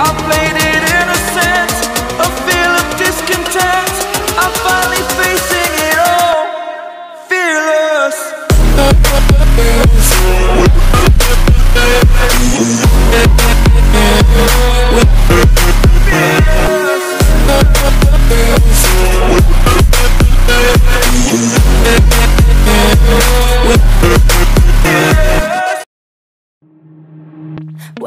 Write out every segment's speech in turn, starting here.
I played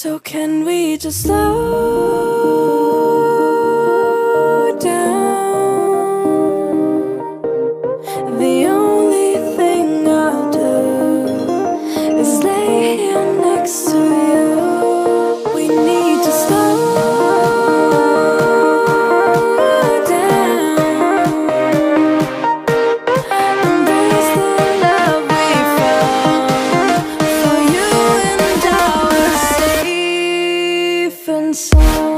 So can we just slow safe